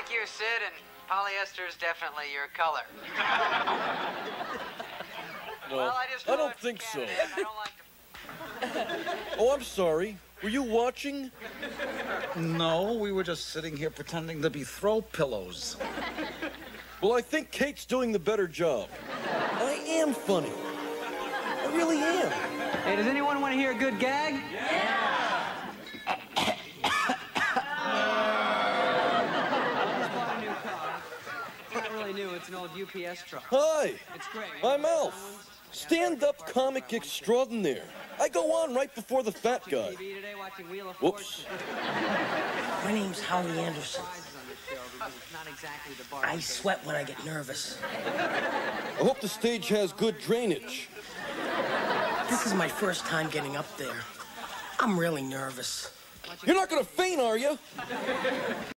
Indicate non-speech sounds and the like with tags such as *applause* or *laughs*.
Thank you, Sid, and polyester is definitely your color. *laughs* well, I just I don't think so. Canada, and don't like to Oh, I'm sorry. Were you watching? No, we were just sitting here pretending to be throw pillows. Well, I think Kate's doing the better job. I am funny. I really am. Hey, does anyone want to hear a good gag? Just It's not really new, it's an old UPS truck. Hi, It's great. I'm Alf. Stand up comic extraordinaire. I go on right before the fat guy. TV today watching Wheel of Whoops. *laughs* My name's Howie Anderson. Prizes on this show because it's not exactly the bar. I sweat when I get nervous. I hope the stage has good drainage. This is my first time getting up there. I'm really nervous. You're not gonna faint, are you?